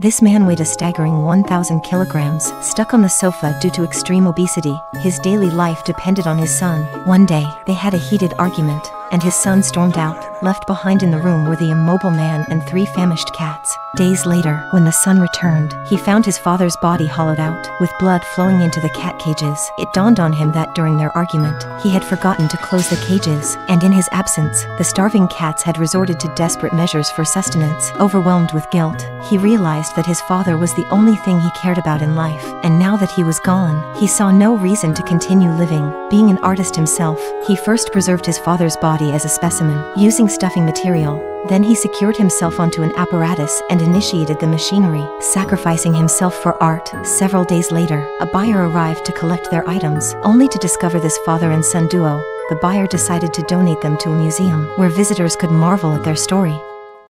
This man weighed a staggering 1,000 kilograms, stuck on the sofa due to extreme obesity. His daily life depended on his son. One day, they had a heated argument, and his son stormed out. Left behind in the room were the immobile man and three famished cats. Days later, when the son returned, he found his father's body hollowed out, with blood flowing into the cat cages. It dawned on him that during their argument, he had forgotten to close the cages, and in his absence, the starving cats had resorted to desperate measures for sustenance. Overwhelmed with guilt, he realized that his father was the only thing he cared about in life, and now that he was gone, he saw no reason to continue living. Being an artist himself, he first preserved his father's body as a specimen, using stuffing material. Then he secured himself onto an apparatus and initiated the machinery, sacrificing himself for art. Several days later, a buyer arrived to collect their items, only to discover this father and son duo. The buyer decided to donate them to a museum, where visitors could marvel at their story.